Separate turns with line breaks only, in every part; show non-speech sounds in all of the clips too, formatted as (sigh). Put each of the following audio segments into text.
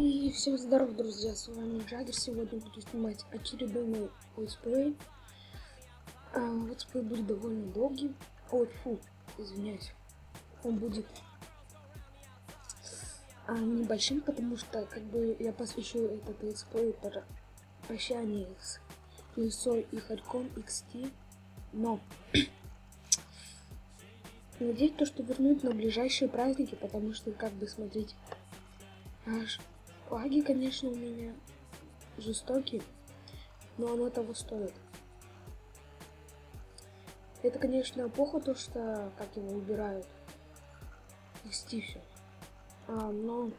И всем здоров, друзья, с вами Джаггер. Сегодня буду снимать очередной летсплей. А, летсплей будет довольно долгий. Ой, фу, извиняюсь. Он будет а, небольшим, потому что как бы я посвящу этот летсплей про прощание с Лисой и Харьком XT. Но (clears throat) надеюсь, то, что вернут на ближайшие праздники, потому что, как бы, смотрите, аж Лаги, конечно, у меня жестокие, но оно того стоит. Это, конечно, плохо то, что как его убирают из все. А, но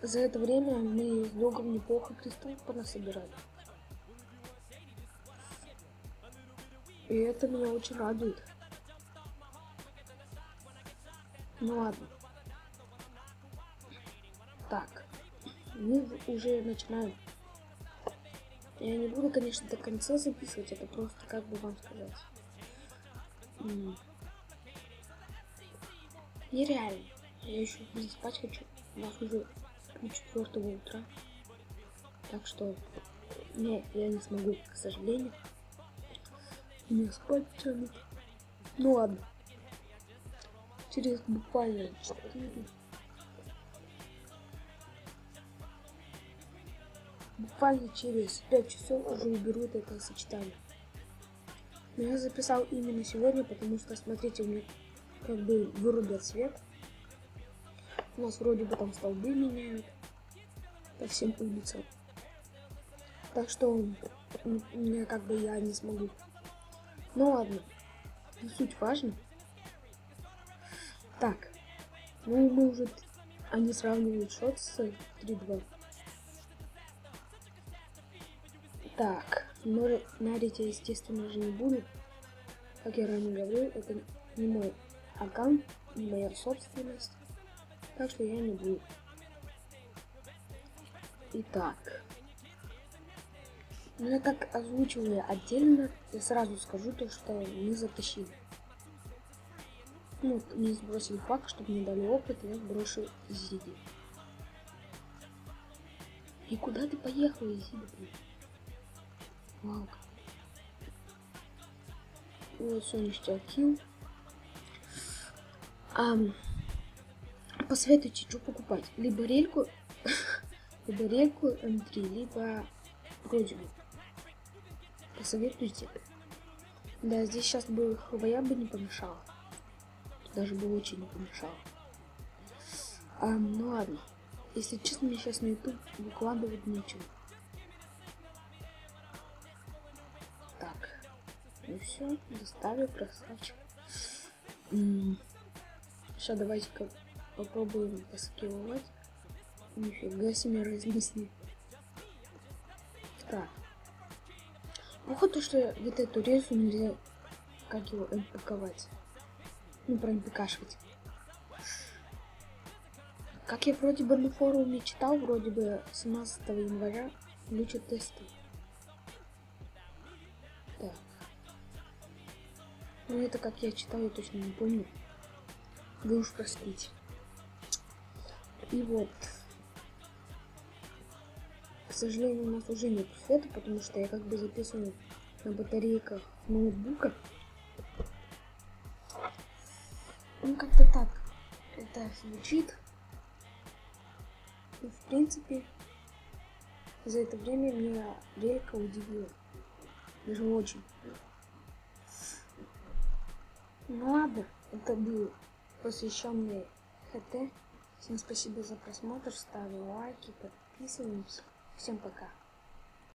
за это время мы с другом неплохо кристаллов понасобирали. И это меня очень радует. Ну ладно. Так, мы уже начинаем. Я не буду, конечно, до конца записывать, это просто как бы вам сказать. Нереально. Я еще не спать хочу. У нас уже четвертого утра. Так что не, я не смогу, к сожалению. Не спать тянут. Ну ладно. Через буквально 4 буквально через 5 часов уже уберут это сочетание. Но я записал именно сегодня, потому что, смотрите, у меня как бы вырубят свет. У нас вроде бы там столбы меняют по всем улицам. Так что мне как бы я не смогу. Ну ладно, не суть важно. Так, ну мы уже... Они сравнивают шот с 3-2. Так, но нарить я, естественно же, не буду. Как я ранее говорил, это не мой аккаунт, не моя собственность. Так что я не буду. Итак. Ну, я как озвучиваю отдельно, я сразу скажу то, что не затащили. Ну, не сбросили факт, чтобы мне дали опыт, я сброшу Зиди. И куда ты поехал, Зиди, блин? Вот солнечный килл. А, посоветуйте, что покупать. Либо рельку, (laughs) либо рельку М3, либо родину. Посоветуйте. Да, здесь сейчас бы хвоя бы не помешала. Даже бы очень не помешала. А, ну ладно. Если честно, мне сейчас на YouTube выкладывать нечего. И все, доставил красавчик. Сейчас давайте-ка попробуем поскиловать. Нифига себе разнесли. Так. Плохо то, что вот эту резу нельзя, как его, МПКовать. Ну, прям МПКшивать. Как я вроде бы на форуме читал, вроде бы 17 января включат тесты. Ну это как я читал, я точно не помню. Вы уж простите. И вот. К сожалению, у нас уже нет света, потому что я как бы записываю на батарейках ноутбука. Ну, как-то так это звучит. И, в принципе, за это время меня релька удивила. Даже очень. Ну ладно, это был посвященный ХТ. Всем спасибо за просмотр, ставим лайки, подписываемся. Всем пока.